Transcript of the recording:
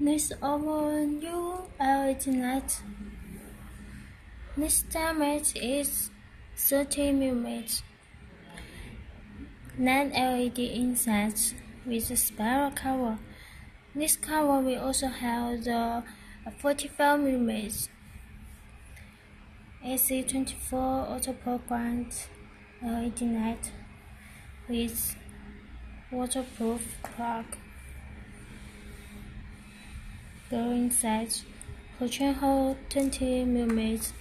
This over new LED light. This diameter is 30 mm. LED LED inside with a spiral cover. This cover will also have the 45 mm AC24 auto-programmed LED light with waterproof plug. Go inside. Control hold 20 mm